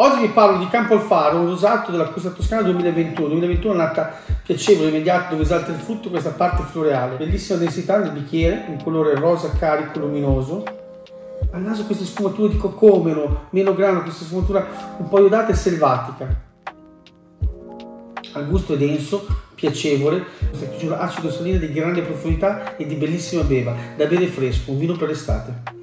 Oggi vi parlo di Campolfaro, un rosato della Costa Toscana 2021. 2021 è nata piacevole, immediata, dove esalta il frutto questa parte floreale. Bellissima densità nel bicchiere, un colore rosa carico luminoso. Al naso queste sfumature di cocomero, meno grano, questa sfumatura un po' iodata e selvatica. Al gusto è denso, piacevole, questa chiusura acido salina di grande profondità e di bellissima beva, da bere fresco, un vino per l'estate.